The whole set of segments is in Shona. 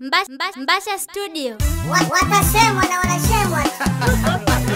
Mbasha, Mbasha, Studio. Watasema na wanashemwa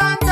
Bye.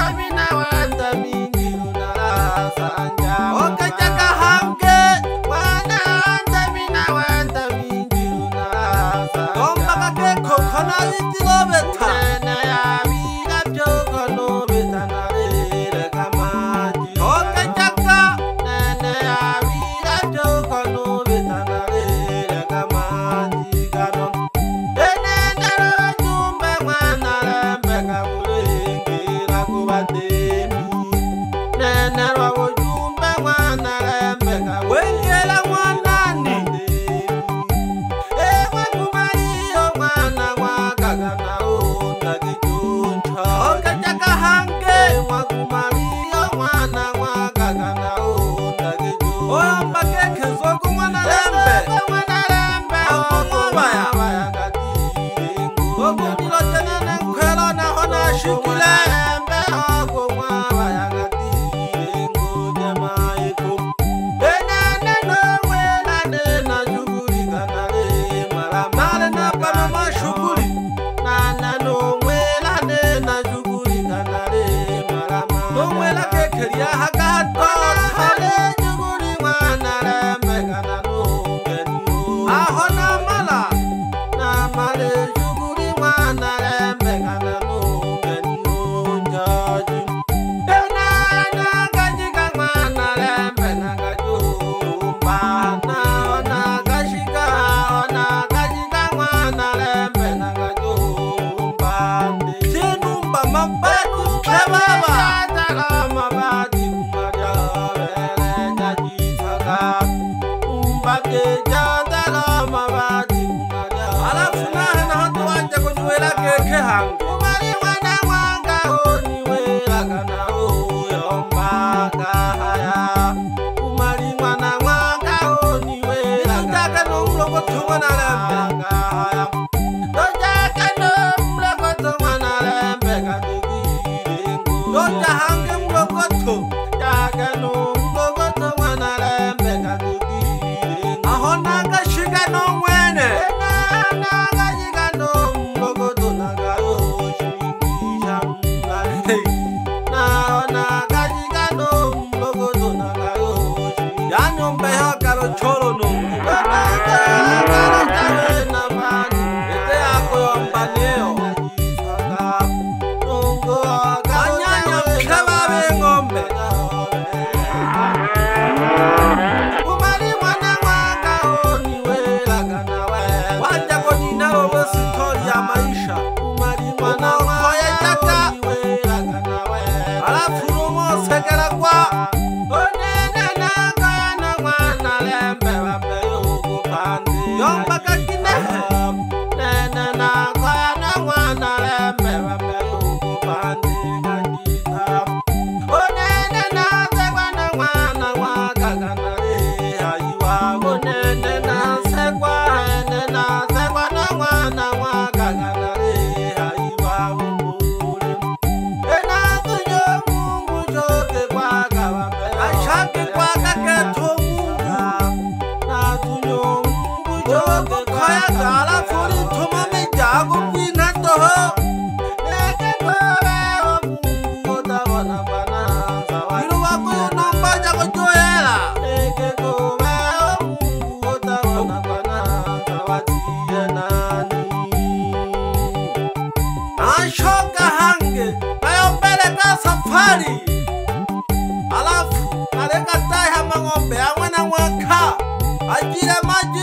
ajira maji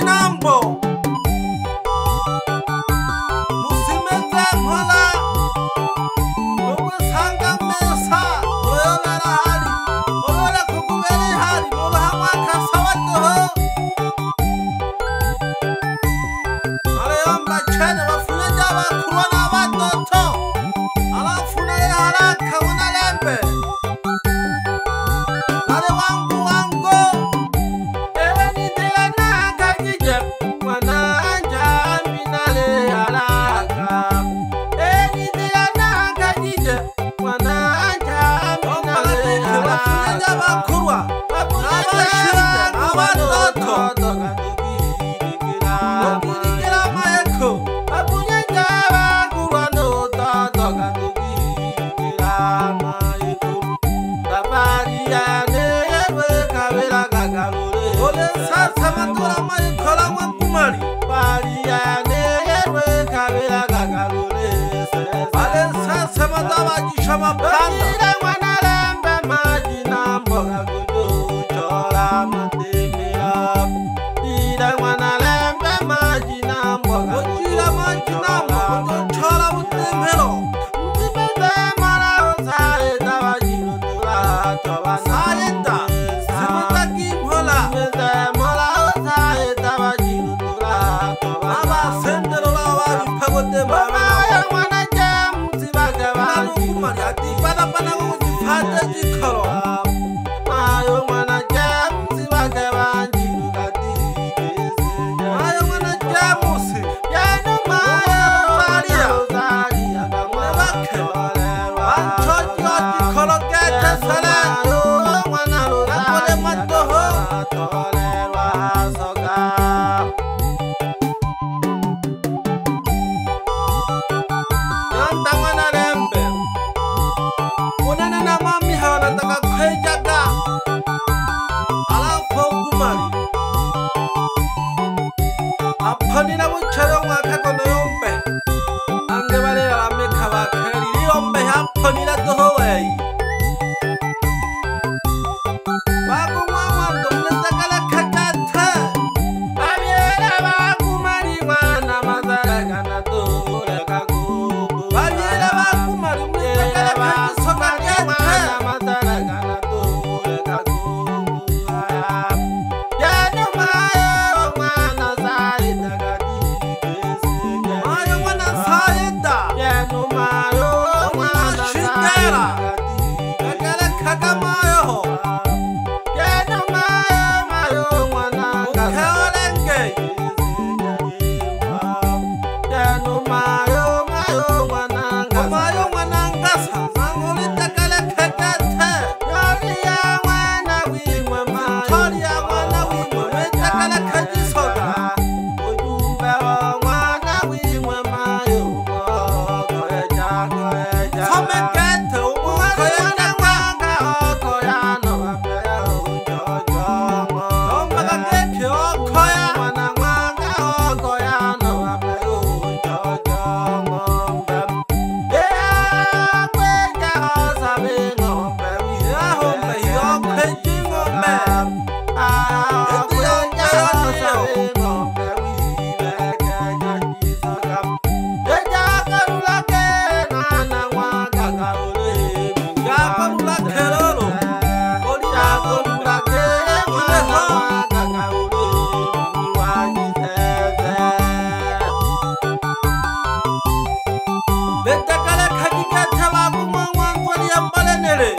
kakale khaki katha babu mangwan kori ambale nere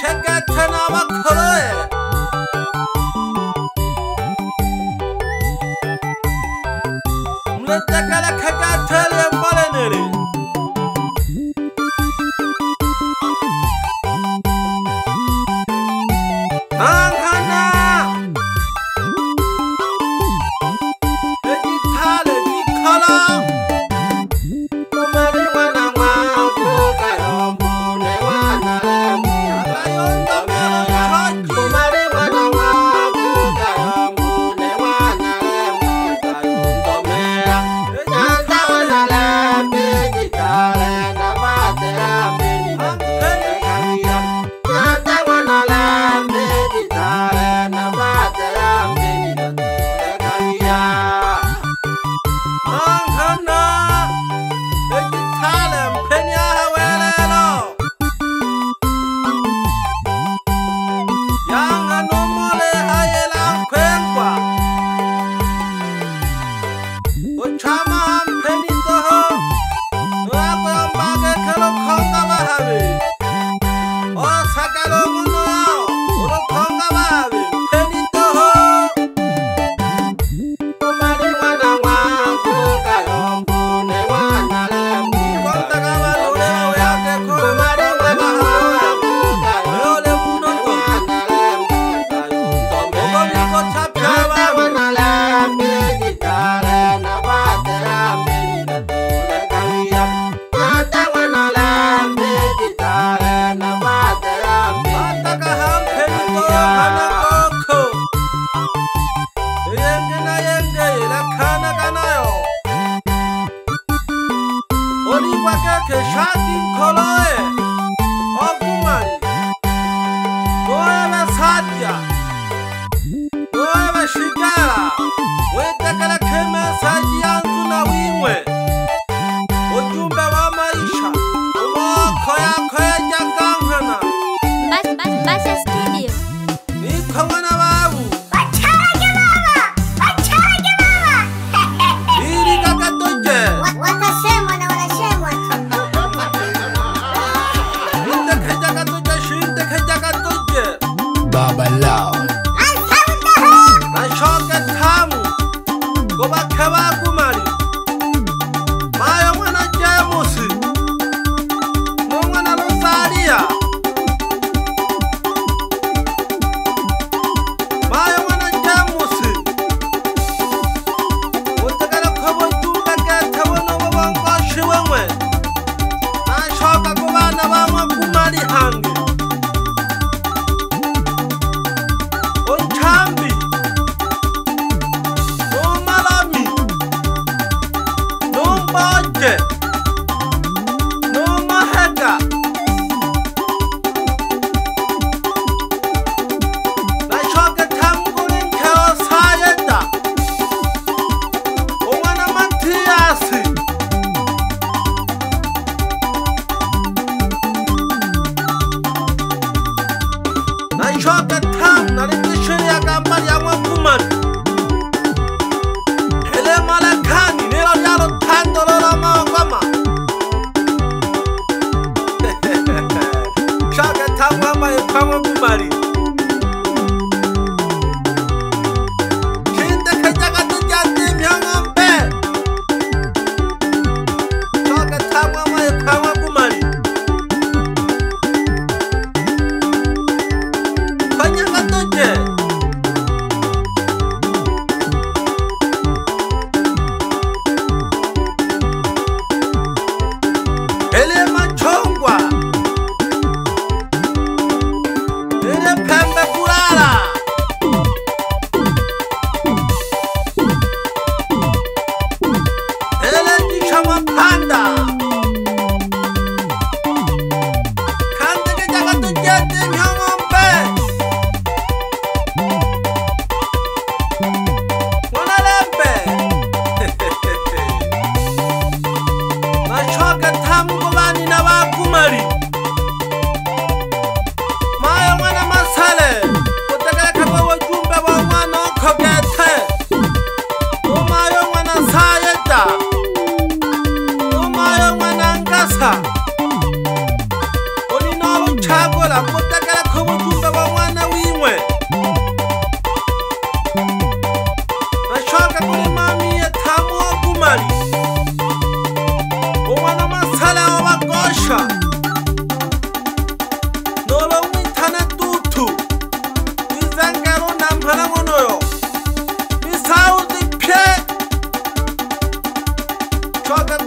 phekatha na ba khoroe mulata kala khaki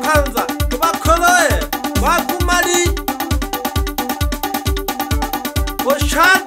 kuphanza kubakholoye kwakumali oshan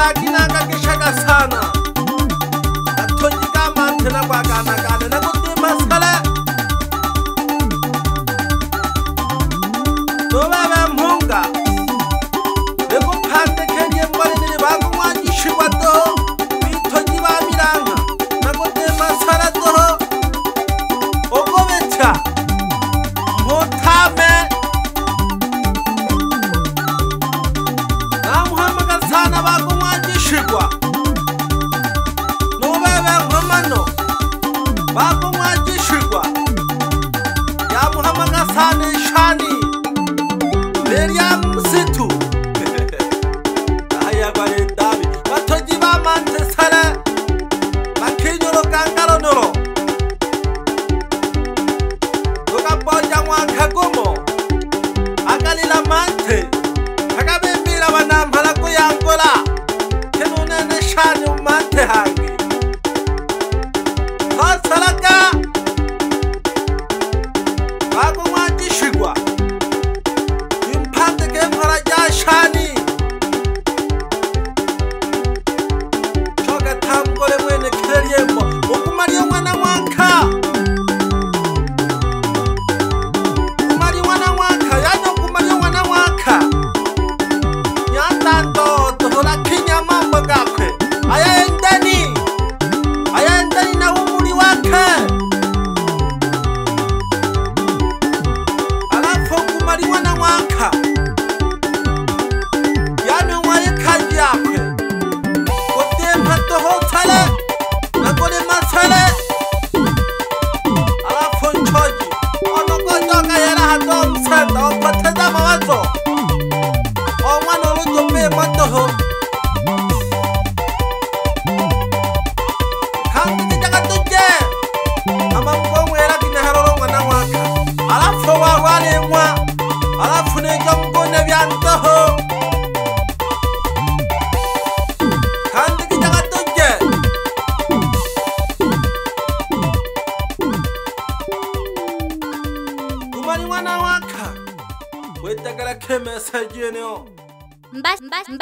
lagina kakishaka sana vakumwa chisvikwa yamuhamangasani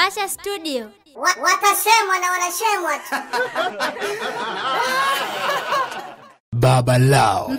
Basha Studio. Wa, watasemwa na wanashemwa tu. baba lao